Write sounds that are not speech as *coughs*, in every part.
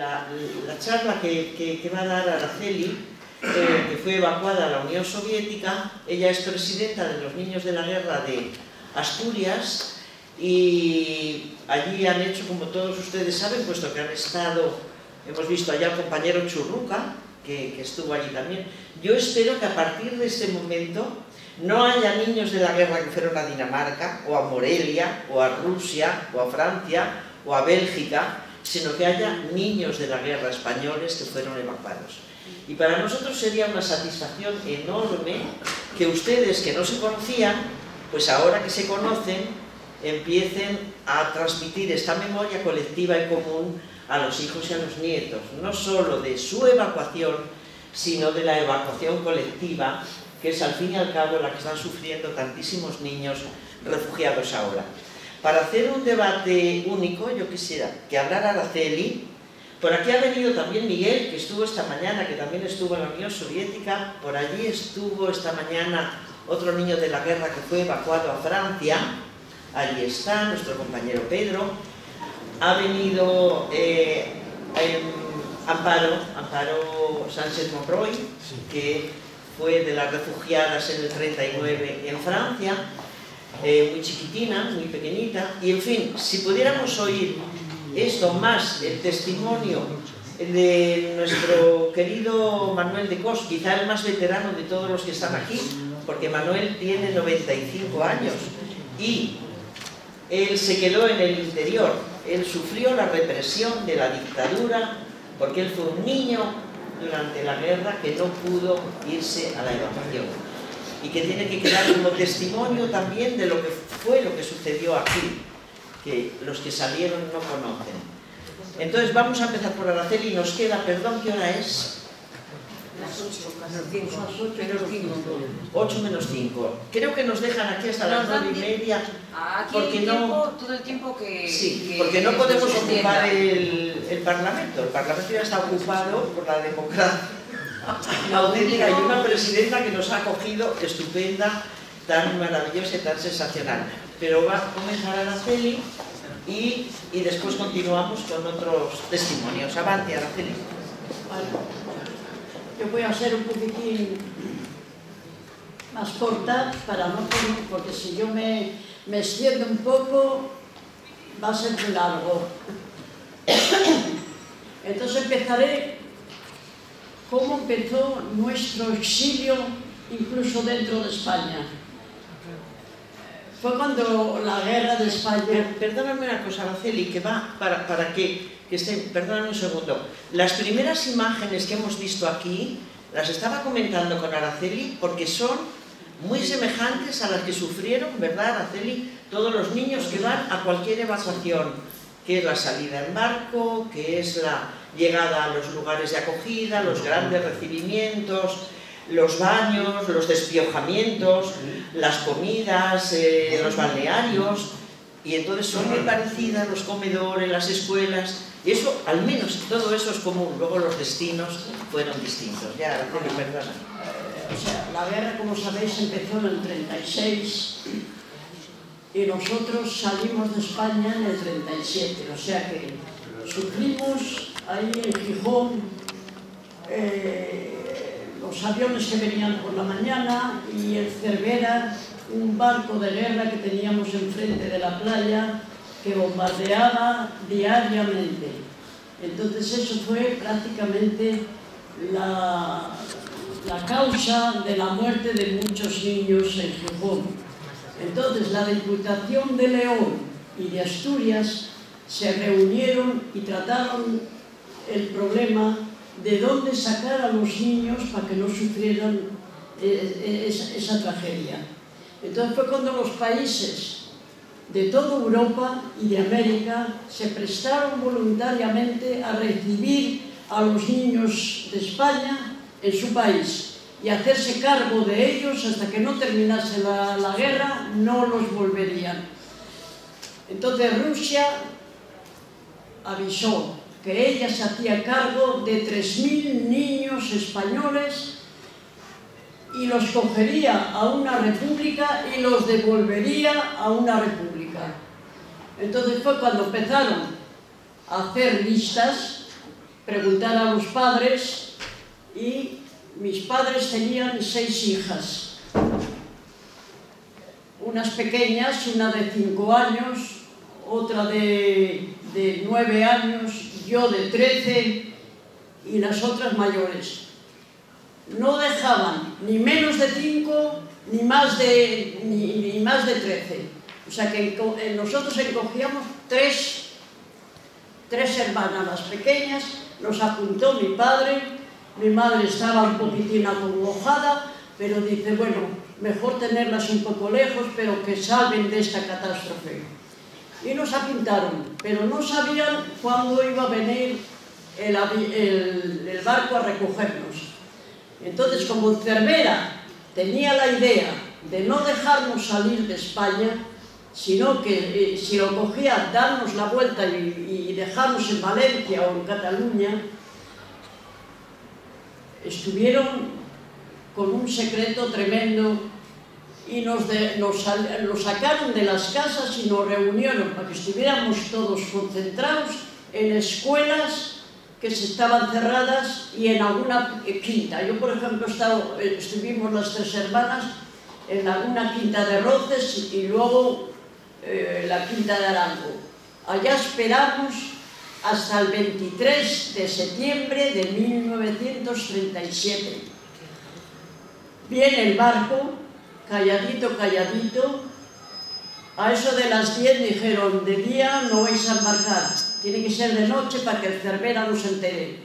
la, charla que, va a dar Araceli, eh, que fue evacuada a la Unión Soviética, ella es presidenta de los niños de la guerra de Asturias y allí han hecho, como todos ustedes saben, puesto que han estado, hemos visto allá al compañero Churruca, que, que estuvo allí también. Yo espero que a partir de este momento no haya niños de la guerra que fueron a Dinamarca, o a Morelia, o a Rusia, o a Francia, o a Bélgica, sino que haya niños de la guerra españoles que fueron evacuados. Y para nosotros sería una satisfacción enorme que ustedes que no se conocían, pues ahora que se conocen, empiecen a transmitir esta memoria colectiva y común a los hijos y a los nietos, no solo de su evacuación, sino de la evacuación colectiva, que es al fin y al cabo la que están sufriendo tantísimos niños refugiados ahora. Para hacer un debate único, yo quisiera que hablara Araceli, por aquí ha venido también Miguel, que estuvo esta mañana, que también estuvo en la Unión Soviética, por allí estuvo esta mañana otro niño de la guerra que fue evacuado a Francia, allí está nuestro compañero Pedro, ha venido eh, Amparo, Amparo Sánchez Monroy, que fue de las refugiadas en el 39 en Francia, eh, muy chiquitina, muy pequeñita, y en fin, si pudiéramos oír esto más el testimonio de nuestro querido Manuel de Cos, quizá el más veterano de todos los que están aquí, porque Manuel tiene 95 años y él se quedó en el interior, él sufrió la represión de la dictadura porque él fue un niño durante la guerra que no pudo irse a la evacuación y que tiene que quedar como testimonio también de lo que fue lo que sucedió aquí, que los que salieron no conocen. Entonces vamos a empezar por Araceli, nos queda, perdón, ¿qué hora es? Las 8 menos 5. 8 menos 5. Creo que nos dejan aquí hasta las 9 y media. Aquí porque no, todo el tiempo que... Sí, porque no podemos ocupar el, el Parlamento. El Parlamento ya está ocupado por la democracia auténtica y una presidenta que nos ha acogido estupenda, tan maravillosa y tan sensacional. Pero va a comenzar Araceli y, y después continuamos con otros testimonios. Avante, Araceli. Yo voy a ser un poquitín más corta para no porque si yo me, me extiendo un poco va a ser muy largo. *coughs* Entonces empezaré cómo empezó nuestro exilio incluso dentro de España. Fue cuando la guerra de España... Perdóname una cosa, Araceli, que va para, para que, que estén... Perdóname un segundo. Las primeras imágenes que hemos visto aquí, las estaba comentando con Araceli porque son muy semejantes a las que sufrieron, ¿verdad, Araceli? Todos los niños que van a cualquier evacuación, que es la salida en barco, que es la llegada a los lugares de acogida, los grandes recibimientos, los baños, los despiojamientos, las comidas, eh, los balnearios, y entonces son muy parecidas los comedores, las escuelas, y eso, al menos todo eso es común, luego los destinos fueron distintos. Ya, me perdona. Eh, o sea, la guerra, como sabéis, empezó en el 36 y nosotros salimos de España en el 37, o sea que sufrimos ahí en Gijón eh, los aviones que venían por la mañana y el Cervera, un barco de guerra que teníamos enfrente de la playa que bombardeaba diariamente. Entonces eso fue prácticamente la, la causa de la muerte de muchos niños en Gijón. Entonces la Diputación de León y de Asturias se reunieron y trataron el problema de dónde sacar a los niños para que no sufrieran eh, eh esa, esa tragedia. Entonces fue cuando los países de toda Europa y de América se prestaron voluntariamente a recibir a los niños de España en su país y hacerse cargo de ellos hasta que no terminase la, la guerra, no los volverían. Entonces Rusia avisó que ella se hacía cargo de 3.000 niños españoles y los cogería a una república y los devolvería a una república. Entonces fue cuando empezaron a hacer listas preguntar a los padres y mis padres tenían seis hijas. Unas pequeñas, una de cinco años, otra de, de nueve años, yo de 13 y las otras mayores. No dejaban ni menos de 5 ni más de, ni, ni más de 13. O sea que nosotros encogíamos tres, tres hermanas las pequeñas, nos apuntó mi padre, mi madre estaba un poquitín acongojada, pero dice, bueno, mejor tenerlas un poco lejos, pero que salven de esta catástrofe. Y nos apuntaron, pero no sabían cuándo iba a venir el, barco a recogernos. Entonces, como Cervera tenía la idea de no dejarnos salir de España, sino que eh, si lo cogía, darnos la vuelta y dejarnos en Valencia o en Cataluña, estuvieron con un secreto tremendo y nos, de, nos, nos, sacaron de las casas y nos reunieron para que estuviéramos todos concentrados en escuelas que se estaban cerradas y en alguna quinta. Yo, por ejemplo, estado, eh, estuvimos las tres hermanas en alguna quinta de Roces y luego eh, la quinta de Arango. Allá esperamos hasta el 23 de septiembre de 1937. Viene el barco, calladito, calladito. A eso de las 10 dijeron, de día no vais a embarcar, tiene que ser de noche para que el Cervera no se entere.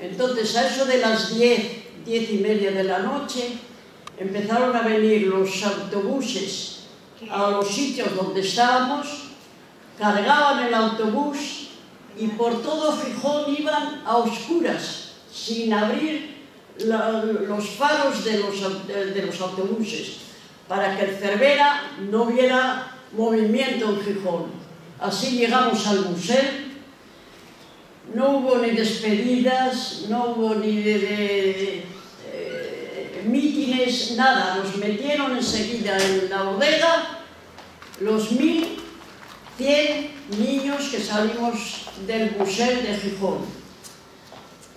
Entonces, a eso de las 10, 10 y media de la noche, empezaron a venir los autobuses a los sitios donde estábamos, cargaban el autobús y por todo Gijón iban a oscuras, sin abrir la, los faros de los, de los autobuses. Para que el Cervera no viera movimiento en Gijón. Así llegamos al museo, no hubo ni despedidas, no hubo ni de, de, de mítines, nada. Nos metieron enseguida en la bodega los mil cien niños que salimos del museo de Gijón.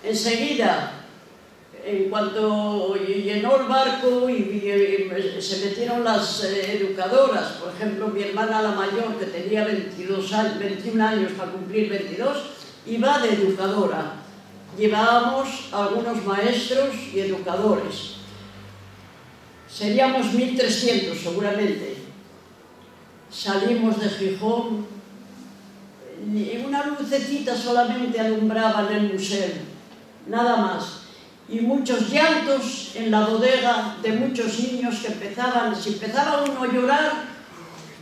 Enseguida, en cuanto llenó el barco y, se metieron las eh, educadoras, por ejemplo, mi hermana la mayor, que tenía 22 años, 21 años para cumplir 22, iba de educadora. Llevábamos algunos maestros y educadores. Seríamos 1.300 seguramente. Salimos de Gijón una lucecita solamente alumbraba en el museo, nada más. Y muchos llantos en la bodega de muchos niños que empezaban, si empezaba uno a llorar,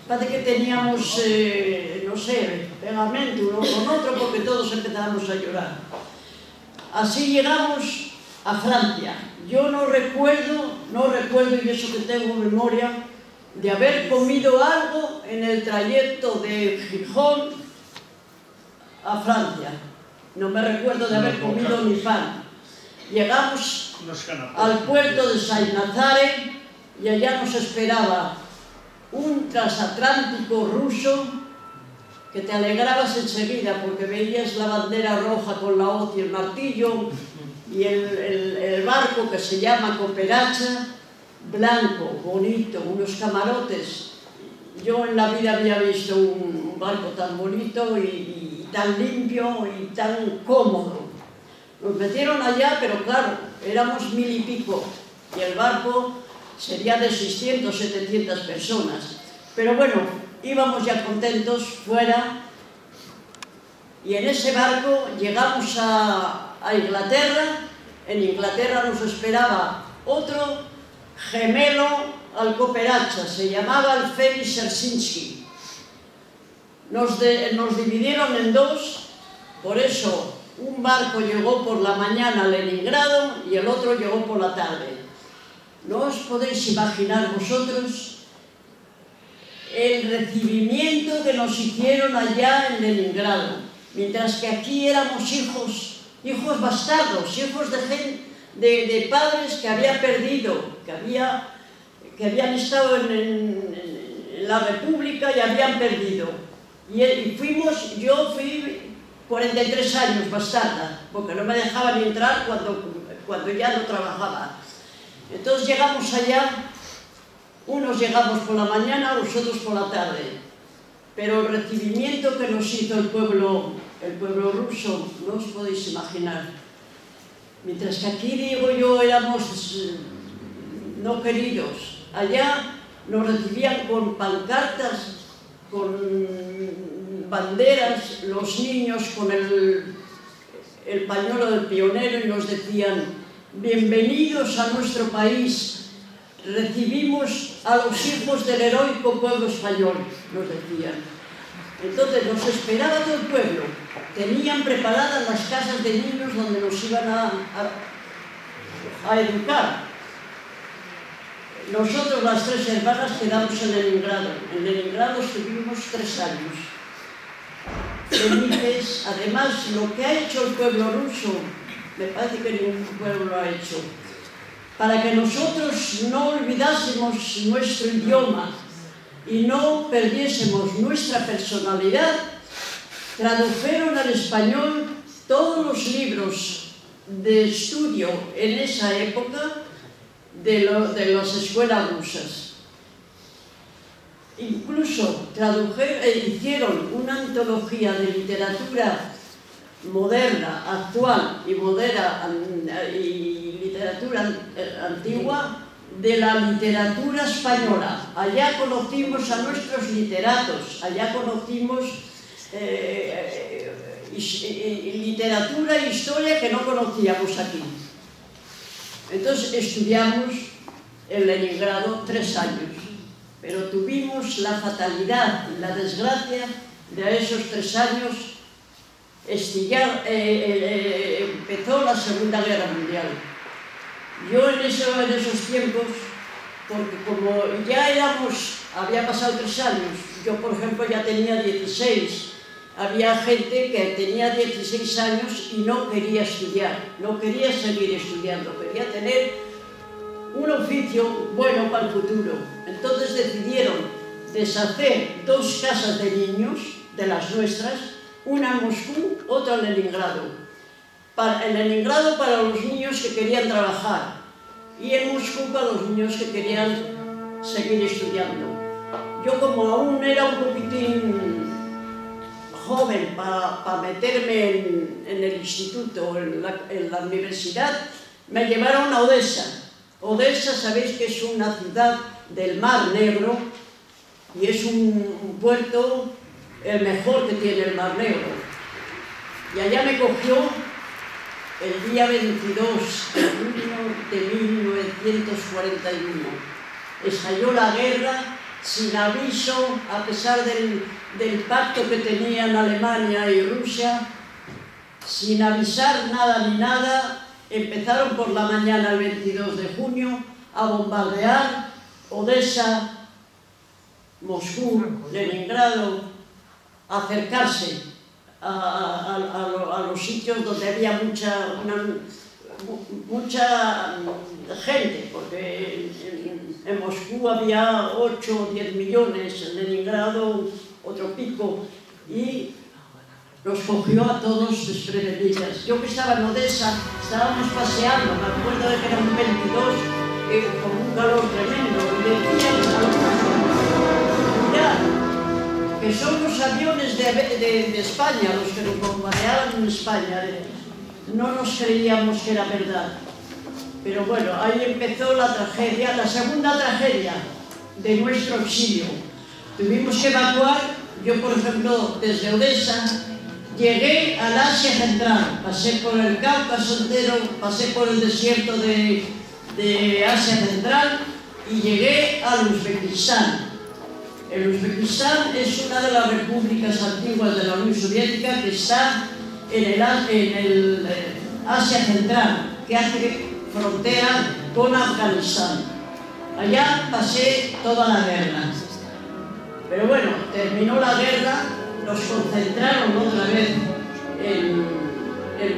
parece que teníamos, eh, no sé, pegamento uno con otro porque todos empezábamos a llorar. Así llegamos a Francia. Yo no recuerdo, no recuerdo, y eso que tengo memoria, de haber comido algo en el trayecto de Gijón a Francia. No me recuerdo de haber comido ni pan. Llegamos al puerto de Saint-Nazare y allá nos esperaba un transatlántico ruso que te alegrabas enseguida porque veías la bandera roja con la hoz y el martillo y el, el, barco que se llama Cooperacha, blanco, bonito, unos camarotes. Yo en la vida había visto un, barco tan bonito y tan limpio y tan cómodo. Nos metieron allá, pero claro, éramos mil y pico y el barco sería de 600, 700 personas. Pero bueno, íbamos ya contentos fuera y en ese barco llegamos a, Inglaterra. En Inglaterra nos esperaba otro gemelo al Cooperacha, se llamaba el Félix Sersinski. Nos dividieron en dos, por eso un barco llegó por la mañana a Leningrado y el otro llegó por la tarde. No os podéis imaginar vosotros el recibimiento que nos hicieron allá en Leningrado, mientras que aquí éramos hijos, hijos bastardos, hijos de, padres que había perdido, que, había, que habían estado en, la República y habían perdido. Y fuimos, yo fui 43 años bastarda, porque no me dejaban entrar cuando, cuando ya no trabajaba. Entonces llegamos allá, unos llegamos por la mañana, los otros por la tarde. Pero el recibimiento que nos hizo el pueblo, el pueblo ruso, no os podéis imaginar. Mientras que aquí, digo yo, éramos eh, no queridos. Allá nos recibían con pancartas, con banderas, los niños con el, el pañuelo del pionero y nos decían bienvenidos a nuestro país, recibimos a los hijos del heroico pueblo español, nos decían. Entonces nos esperaba todo el pueblo, tenían preparadas las casas de niños donde nos iban a, a, a educar. Nosotros las tres hermanas quedamos en Leningrado. En Leningrado estuvimos tres años. Además, lo que ha hecho el pueblo ruso, me parece que ningún pueblo lo ha hecho, para que nosotros no olvidásemos nuestro idioma y no perdiésemos nuestra personalidad, tradujeron al español todos los libros de estudio en esa época de, de las escuelas rusas. Incluso tradujeron, e hicieron una antología de literatura moderna, actual y moderna y literatura antigua de la literatura española. Allá conocimos a nuestros literatos, allá conocimos eh, eh, literatura e historia que no conocíamos aquí. Entonces estudiamos en Leningrado tres años, pero tuvimos la fatalidad, la desgracia de a esos tres años estillar, eh, eh, eh, empezó la Segunda Guerra Mundial. Yo en, eso, en esos tiempos, porque como ya éramos, había pasado tres años, yo por ejemplo ya tenía 16, había gente que tenía 16 años y no quería estudiar, no quería seguir estudiando, quería tener un oficio bueno para el futuro. Entonces decidieron deshacer dos casas de niños, de las nuestras, una en Moscú, otra en Leningrado. Para, en Leningrado para los niños que querían trabajar y en Moscú para los niños que querían seguir estudiando. Yo como aún era un poquitín joven para, meterme en, el instituto, en la, en la universidad, me llevaron a Odessa. Odessa, sabéis que es una ciudad del Mar Negro y es un, puerto el mejor que tiene el Mar Negro. Y allá me cogió el día 22 de junio de 1941. Estalló la guerra sin aviso, a pesar del, del pacto que tenían Alemania y Rusia, sin avisar nada ni nada, Empezaron por la mañana el 22 de junio a bombardear Odessa, Moscú, Leningrado, a acercarse a, a, a, a los sitios donde había mucha, una, mucha gente, porque en, en Moscú había 8 o 10 millones, en Leningrado otro pico, y nos cogió a todos desprevenidas. Yo que estaba en Odessa, estábamos paseando, me acuerdo de que era un 22, eh, con un calor tremendo, y decían mirad, que son los aviones de, de, de España, los que nos bombardeaban en España. Eh. No nos creíamos que era verdad. Pero bueno, ahí empezó la tragedia, la segunda tragedia de nuestro exilio. Tuvimos que evacuar, yo por ejemplo, desde Odessa, llegué al Asia Central, pasé por el Cáucaso entero, pasé por el desierto de, de Asia Central y llegué al Uzbekistán. El Uzbekistán es una de las repúblicas antiguas de la Unión Soviética que está en el, en el eh, Asia Central, que hace frontera con Afganistán. Allá pasé toda la guerra. Pero bueno, terminó la guerra, nos concentraron otra vez en,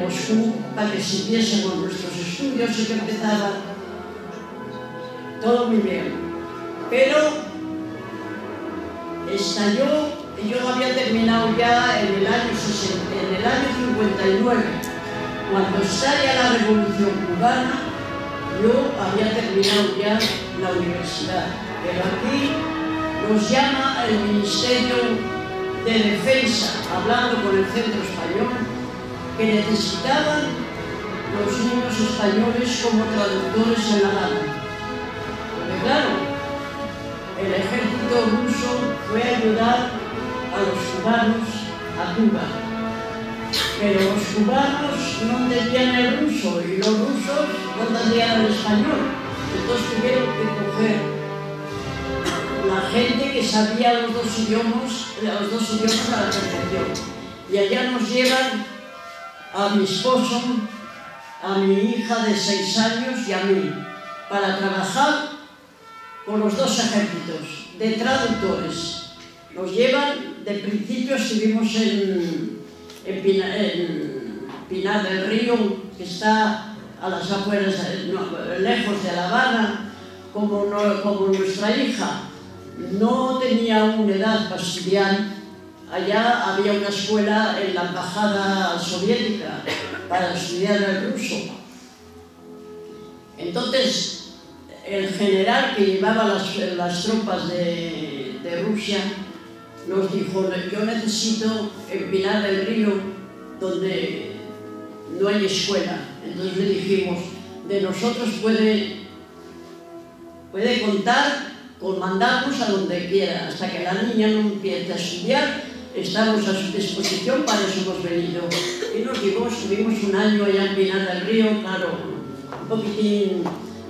Moscú para que siguiésemos nuestros estudios y que empezaba todo muy bien. Pero estalló yo había terminado ya en el año, en el año 59, cuando estalla la revolución cubana, yo había terminado ya la universidad. Pero aquí nos llama el Ministerio de Defensa, hablando con el Centro Español, que necesitaban los niños españoles como traductores en La Habana. Porque claro, el ejército ruso fue a ayudar a los cubanos a Cuba. Pero los cubanos no entendían el ruso y los rusos no entendían el español. Entonces tuvieron que coger la gente que sabía los dos idiomas, los dos idiomas a la perfección. Y allá nos llevan a mi esposo, a mi hija de seis años y a mí, para trabajar con los dos ejércitos, de traductores. Nos llevan, de principio estuvimos en, en, Pinar del Río, que está a las afueras, lejos de La Habana, como nuestra hija no tenía una edad estudiar, allá había una escuela en la embajada soviética para estudiar el ruso. Entonces, el general que llevaba las, tropas de, de Rusia nos dijo, yo necesito empinar el río donde no hay escuela. Entonces le dijimos, de nosotros puede, puede contar con mandarnos a donde quiera, hasta que la niña no empiece a estudiar, estamos a su disposición para eso hemos venido. Y nos llegó, estuvimos un año allá en Pinar del Río, claro, un poquitín,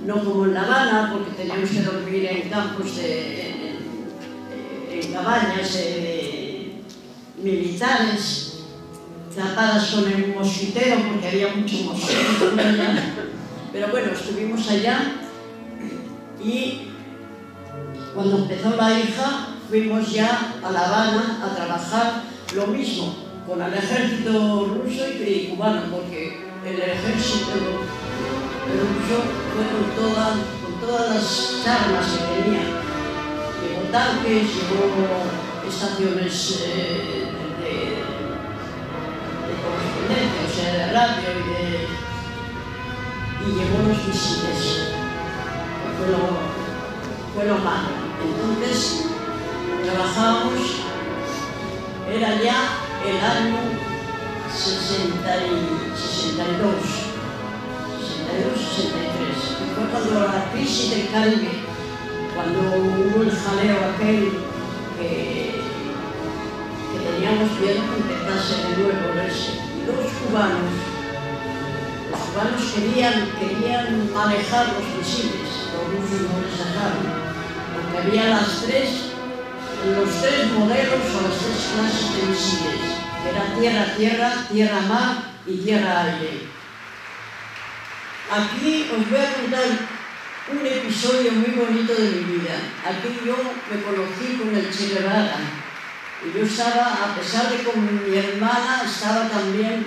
no como en La Habana, porque teníamos que dormir en campos de, en, en cabañas eh, militares, tapadas con el mosquitero, porque había mucho mosquitos allá. Pero bueno, estuvimos allá y cuando empezó la hija fuimos ya a La Habana a trabajar lo mismo con el ejército ruso y cubano, porque el ejército ruso fue con, con todas las armas que tenía tanques, llevó estaciones eh, de, de, correspondencia, o sea, de radio y de... y llevó los misiles, fue lo, fue lo malo. Entonces, trabajábamos, era ya el año 60 y 62, 62, 63, y fue cuando la crisis del Caribe cuando hubo el jaleo aquel que, teníamos miedo que empezase de nuevo ese. Y los cubanos, los cubanos querían, querían manejar los misiles, los rusos no les había las tres, los tres modelos o las tres clases de misiles, era tierra-tierra, tierra-mar y tierra-aire. Aquí os voy a contar un episodio muy bonito de mi vida. Aquí yo me conocí con el Che Guevara. Y yo estaba, a pesar de que con mi hermana estaba también,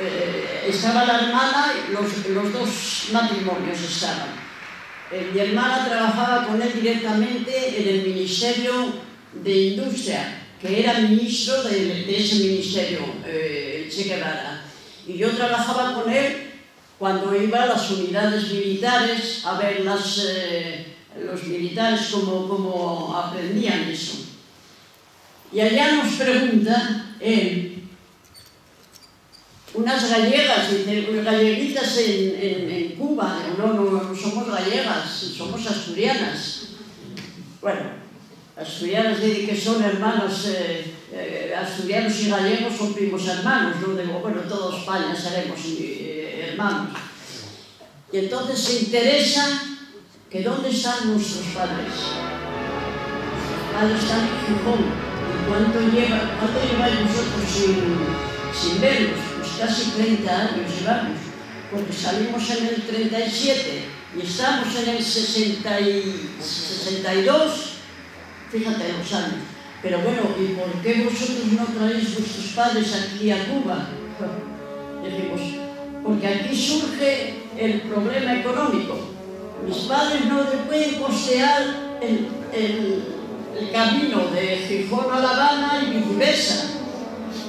eh, estaba la hermana, los, los dos matrimonios estaban. Eh, mi hermana trabajaba con él directamente en el Ministerio de Industria, que era ministro de, ese ministerio, eh, Che Guevara. Y yo trabajaba con él cuando iba a las unidades militares a ver eh, los militares cómo, cómo aprendían eso. Y allá nos pregunta él, unas gallegas, dice, galleguitas en, en, en Cuba, no, no, somos gallegas, somos asturianas. Bueno, asturianas dice que son hermanos, eh, eh, asturianos y gallegos son primos hermanos, ¿no? Digo, bueno, toda España seremos eh, hermanos. Y entonces se interesa que dónde están nuestros padres. Nuestros padres están en Gijón. ¿Y cuánto, lleva, cuánto lleváis vosotros sin, sin verlos? Casi 30 años llevamos, porque salimos en el 37 y estamos en el 60 y 62, fíjate los años. Pero bueno, ¿y por qué vosotros no traéis vuestros padres aquí a Cuba? Dijimos, porque aquí surge el problema económico. Mis padres no pueden costear el, el camino de Gijón a La Habana y viceversa.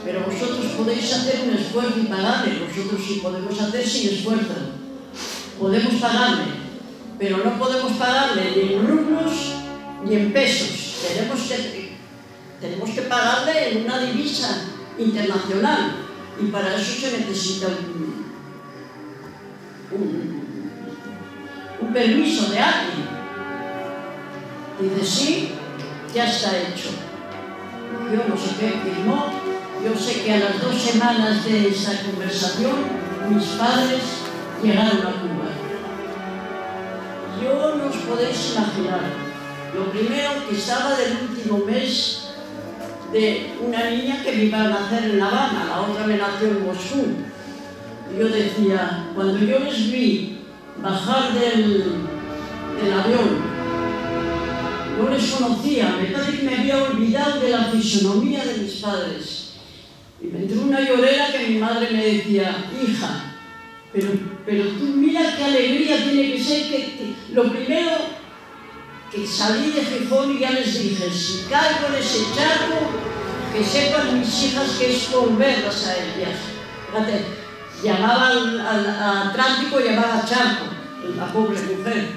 Pero vosotros podéis hacer un esfuerzo y pagarle, nosotros sí podemos hacer sin esfuerzo. Podemos pagarle, pero no podemos pagarle ni en rublos ni en pesos. Tenemos que, tenemos que pagarle en una divisa internacional y para eso se necesita un, un, un permiso de alguien. Dice, sí, ya está hecho. Yo no sé qué firmó, yo sé que a las dos semanas de esa conversación mis padres llegaron a Cuba. Yo no os podéis imaginar, lo primero que estaba del último mes de una niña que me iba a nacer en La Habana, la otra me nació en Moscú. Yo decía, cuando yo les vi bajar del, del avión no les conocía, me parece que me había olvidado de la fisonomía de mis padres. Y me entró una llorera que mi madre me decía, hija, pero, pero tú mira qué alegría tiene que ser que, lo primero que salí de Gijón y ya les dije, si caigo en ese charco, que sepan mis hijas que es volverlas a ellas. Fíjate, llamaba al, al Atlántico, llamaba charco, la pobre mujer.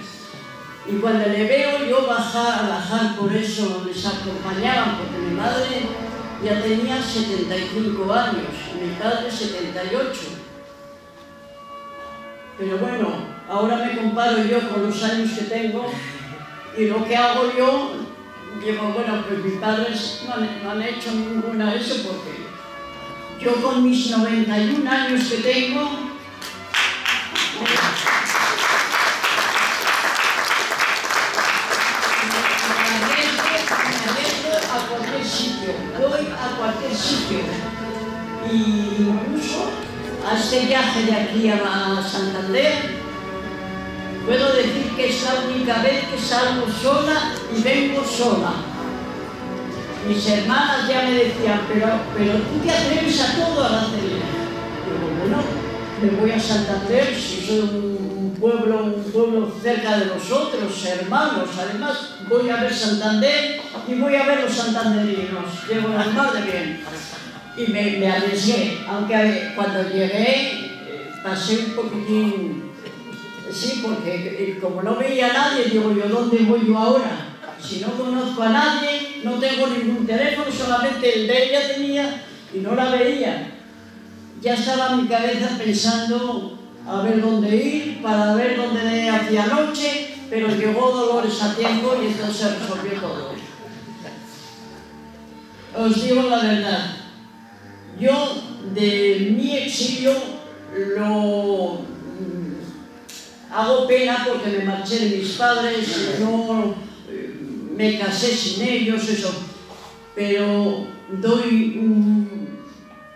Y cuando le veo yo bajar, bajar por eso, les acompañaban, porque mi madre ya tenía 75 años, mi padre 78. Pero bueno, ahora me comparo yo con los años que tengo y lo que hago yo, digo, bueno, pues mis padres no han, no han hecho ninguna eso porque yo con mis 91 años que tengo, sitio. Y incluso a este viaje de aquí a Santander, puedo decir que es la única vez que salgo sola y vengo sola. Mis hermanas ya me decían, pero, pero tú te atreves a todo, Araceli. Digo, bueno, me voy a Santander si soy un pueblo, un pueblo cerca de nosotros, hermanos. Además, voy a ver Santander y voy a ver los santanderinos. Llego normal de bien. Y me, me aunque cuando llegué eh, pasé un poquitín, sí, porque eh, como no veía a nadie, digo yo, ¿dónde voy yo ahora? Si no conozco a nadie, no tengo ningún teléfono, solamente el de ella tenía y no la veía. Ya estaba mi cabeza pensando a ver dónde ir, para ver dónde hacía noche, pero llegó Dolores a tiempo y entonces se resolvió todo. Os digo la verdad, yo de mi exilio lo mm, hago pena porque me marché de mis padres, no eh, me casé sin ellos, eso, pero doy un,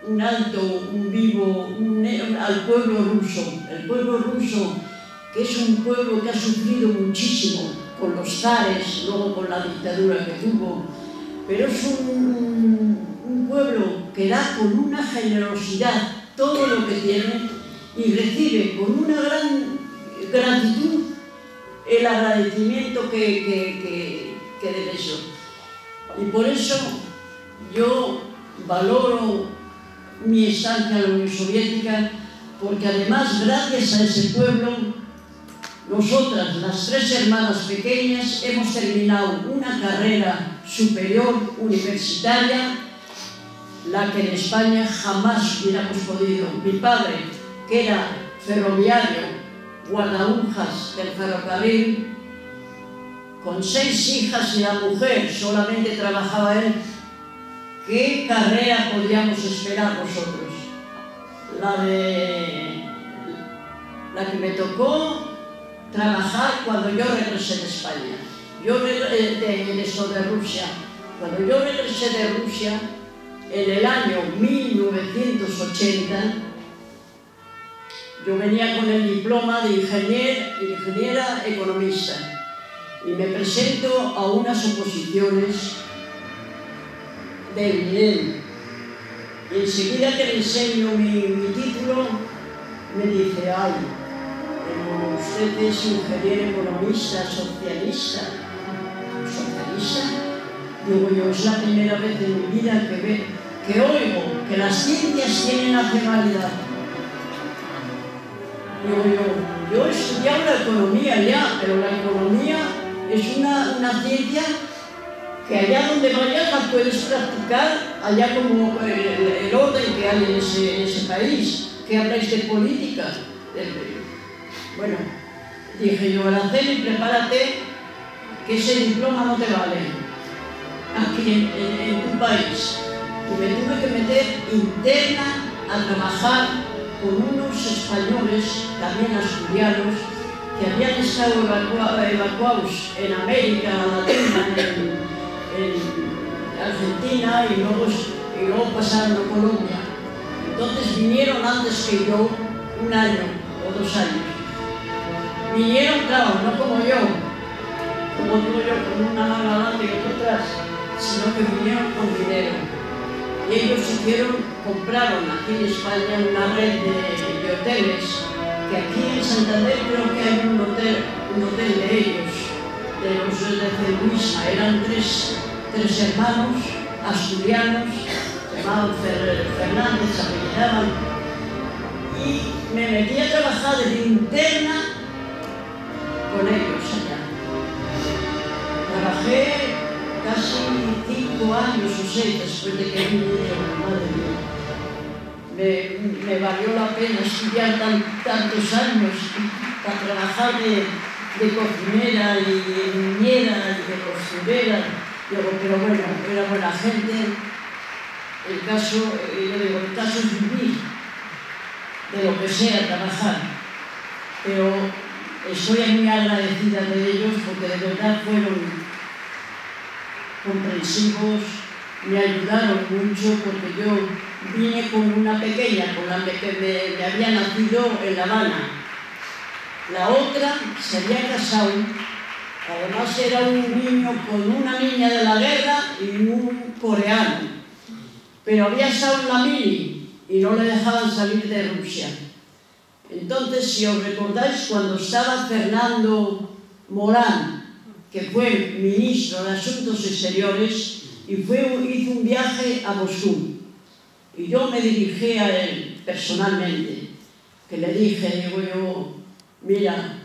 un alto, un vivo un, al pueblo ruso, el pueblo ruso que es un pueblo que ha sufrido muchísimo con los zares, luego con la dictadura que tuvo, pero es un, pueblo que da con una generosidad todo lo que tiene y recibe con una gran gratitud el agradecimiento que, que, que, que debe eso. Y por eso yo valoro mi estancia en la Unión Soviética, porque además gracias a ese pueblo nosotras, las tres hermanas pequeñas, hemos terminado una carrera superior universitaria, la que en España jamás hubiéramos podido. Mi padre, que era ferroviario, guardaunjas del ferrocarril, con seis hijas y la mujer, solamente trabajaba él. ¿Qué carrera podíamos esperar nosotros? La de la que me tocó trabajar cuando yo regresé de España, yo de, de, eso de Rusia. Cuando yo regresé de Rusia, en el año 1980, yo venía con el diploma de ingenier, ingeniera economista y me presento a unas oposiciones del nivel. Y enseguida que le enseño mi, mi título, me dice, ay, usted es ingeniero economista, socialista. ¿Socialista? Digo yo, es la primera vez en mi vida que, ve, que oigo que las ciencias tienen nacionalidad. Digo yo, yo he estudiado la economía ya, pero la economía es una, una ciencia que allá donde vayas la puedes practicar, allá como el, el orden que hay en ese, en ese país, que habláis de política. Bueno, dije yo, Araceli, prepárate, que ese diploma no te vale aquí en tu país. y me tuve que meter interna a trabajar con unos españoles, también asturianos, que habían estado evacua evacuados en América Latina, en, en Argentina y luego, y luego pasaron a Colombia. Entonces vinieron antes que yo, un año o dos años. Vinieron, claro, no como yo, como digo yo, con una mano adelante y otra atrás, sino que vinieron con dinero. Y ellos hicieron, compraron aquí en España una red de, hoteles, que aquí en Santander creo que hay un hotel, un hotel de ellos, de los de Luisa, eran tres, tres hermanos asturianos, se llamaban Fernández, apellidaban, y me metí a trabajar de interna con ellos allá. Trabajé Casi cinco años ou seis despois de que vine madre mía. Me, me valió la pena estudiar tan, tantos años para trabajar de, de cocinera y de niñera y de costurera. Digo, pero bueno, era buena gente. El caso, yo digo, el caso es vivir de lo que sea, trabajar. Pero estoy muy agradecida de ellos porque de verdad fueron comprensivos, me ayudaron mucho porque yo vine con una pequeña, con la que me, había nacido en La Habana. La otra se había casado, además era un niño con una niña de la guerra y un coreano, pero había estado en la mili y no le dejaban salir de Rusia. Entonces, si os recordáis, cuando estaba Fernando Morán que fue ministro de Asuntos Exteriores y fue, hizo un viaje a Moscú. Y yo me dirigí a él personalmente, que le dije, digo yo, mira,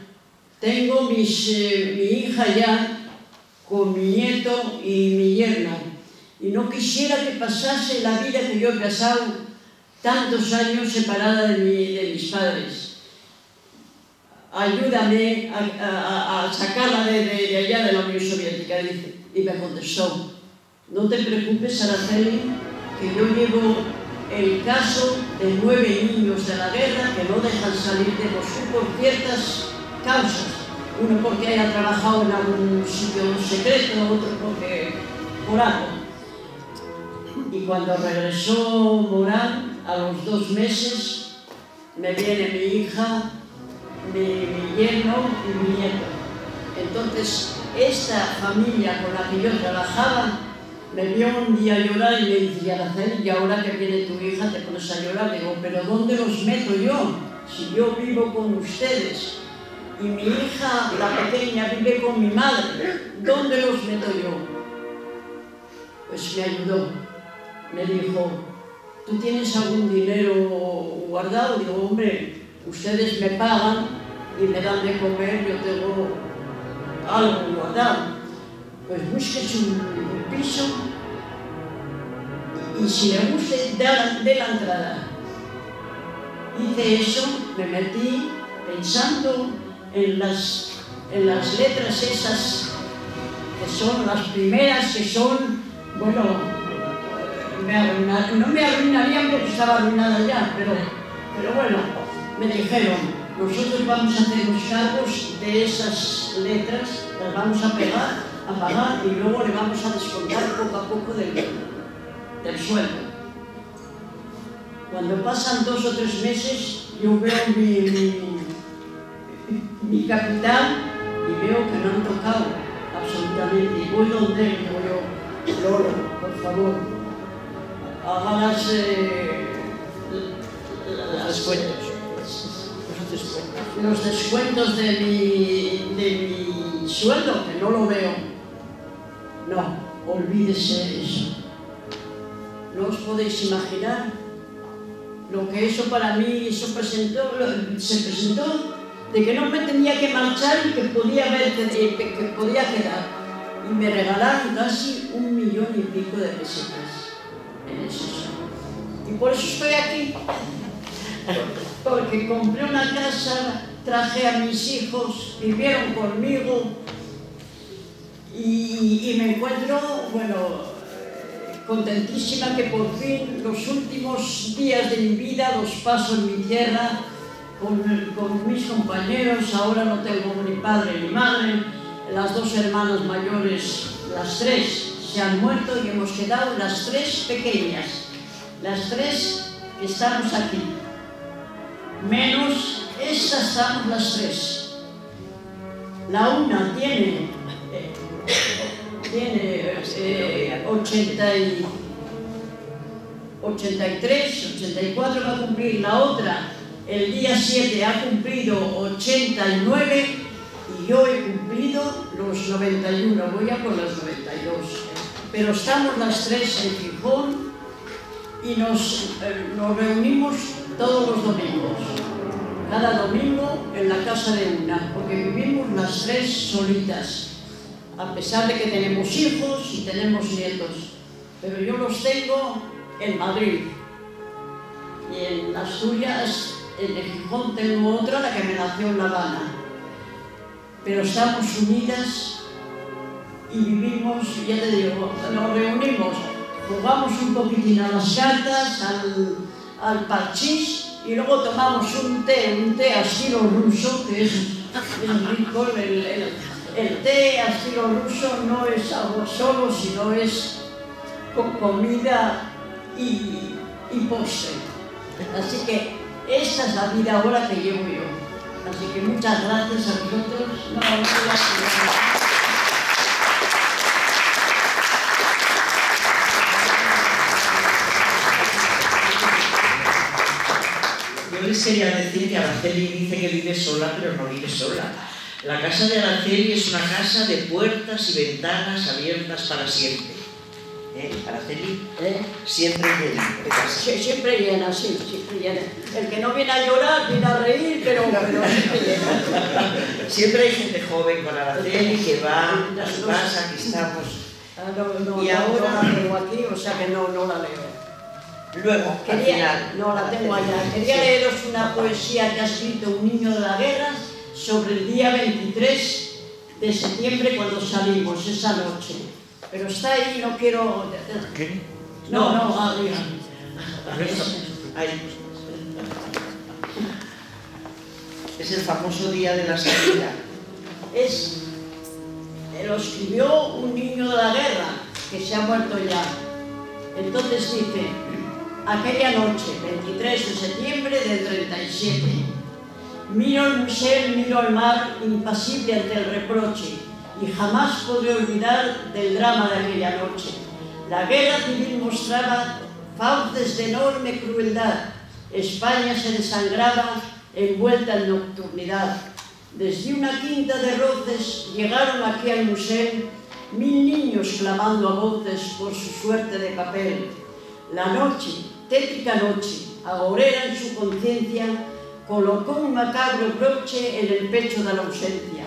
tengo mis, eh, mi hija ya con mi nieto y mi yerno, y no quisiera que pasase la vida que yo he pasado tantos años separada de, mi, de mis padres ayúdame a, a, a sacarla de, de, de, allá de la Unión Soviética. Dice, y me contestó, no te preocupes, Araceli, que yo llevo el caso de nueve niños de la guerra que no dejan salir de Moscú por ciertas causas. Uno porque haya trabajado en algún sitio secreto, otro porque por algo. Y cuando regresó Morán, a los dos meses, me viene mi hija mi, mi yerno y mi nieto. Entonces, esta familia con la que yo trabajaba me vio un día llorar y me dice, y ahora que viene tu hija te pones a llorar. Digo, pero ¿dónde los meto yo? Si yo vivo con ustedes y mi hija, la pequeña, vive con mi madre, ¿dónde los meto yo? Pues me ayudó. Me dijo, ¿tú tienes algún dinero guardado? Digo, hombre, ustedes me pagan y me dan de comer, yo tengo algo guardado. Pues busques un, piso y, si le guste, de de la entrada. Hice eso, me metí pensando en las, en las letras esas que son las primeras que son, bueno, me arruinar, no me arruinarían porque estaba arruinada ya, pero, pero bueno, me dijeron, nosotros vamos a hacer los cargos de esas letras, las vamos a pegar, a pagar y luego le vamos a descontar poco a poco del, del sueldo. Cuando pasan dos o tres meses, yo veo mi, mi, capital y veo que no han tocado absolutamente. Y voy donde digo yo, Lolo, por favor, haga las, eh, las cuentas los descuentos de mi, de mi sueldo, que no lo veo. No, olvídese eso. No os podéis imaginar lo que eso para mí eso presentó, se presentó de que no me tenía que marchar y que podía, ver, que podía quedar. Y me regalaron casi un millón y pico de pesetas en eso. Y por eso estoy aquí. Porque compré una casa, traje a mis hijos, vivieron conmigo. Y, me encuentro, bueno, contentísima que por fin los últimos días de mi vida los paso en mi tierra con, con, mis compañeros, ahora no tengo ni padre ni madre, las dos hermanas mayores, las tres se han muerto y hemos quedado las tres pequeñas, las tres que estamos aquí, menos estas estamos las tres. La una tiene eh, tiene eh, 80 y 83, 84 va a cumplir, la otra el día 7 ha cumplido 89 y yo he cumplido los 91, voy a por los 92. Pero estamos las tres en Gijón y nos, eh, nos reunimos todos los domingos, cada domingo en la casa de una, porque vivimos las tres solitas a pesar de que tenemos hijos y tenemos nietos, pero yo los tengo en Madrid. Y en Asturias, en el Gijón tengo otra, la que me nació en La Habana. Pero estamos unidas y vivimos, ya te digo, nos reunimos, jugamos un poquitín a las cartas, al, al parchís, y luego tomamos un té, un té estilo ruso, que es, el rico, el el té a estilo ruso no es algo solo, sino es con comida y, y postre. Así que esta es la vida ahora que llevo yo. Así que muchas gracias a vosotros. Quería decir que Araceli dice que vive sola, pero no vive sola la casa de Araceli es una casa de puertas y ventanas abiertas para siempre. ¿Eh? Araceli, ¿Eh? siempre llena. siempre llena, sí, siempre llena. El que no viene a llorar, viene a reír, pero, siempre llena. Siempre hay gente joven con Araceli que va a su casa, aquí estamos. Ah, no, y ahora la tengo aquí, o sea que no, no la leo. Luego, Quería, no la tengo allá. Quería leeros una poesía que ha escrito un niño de la guerra sobre el día 23 de septiembre cuando salimos, esa noche. Pero está ahí, no quiero... ¿Qué? No, no, arriba. Ahí. Es el famoso día de la salida. Es... Lo escribió un niño de la guerra, que se ha muerto ya. Entonces dice, aquella noche, 23 de septiembre del 37, Miro el museo, miro al mar, impasible ante el reproche, y jamás podré olvidar del drama de aquella noche. La guerra civil mostraba fauces de enorme crueldad. España se desangraba envuelta en nocturnidad. Desde una quinta de roces llegaron aquí al museo mil niños clamando a voces por su suerte de papel. La noche, tétrica noche, agorera en su conciencia colocó un macabro broche en el pecho de la ausencia.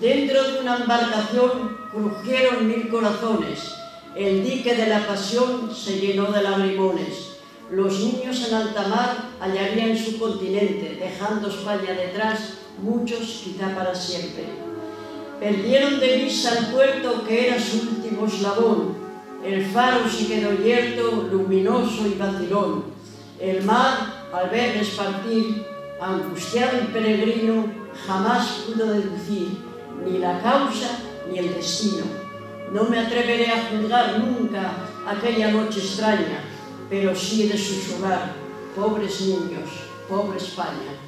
Dentro de una embarcación crujieron mil corazones. El dique de la pasión se llenó de lagrimones. Los niños en alta mar hallarían su continente, dejando España detrás, muchos quizá para siempre. Perdieron de vista el puerto que era su último eslabón. El faro se quedó yerto, luminoso y vacilón. El mar, al verles partir, angustiado y peregrino, jamás pudo deducir ni la causa ni el destino. No me atreveré a juzgar nunca aquella noche extraña, pero sí de susurrar, pobres niños, pobre España.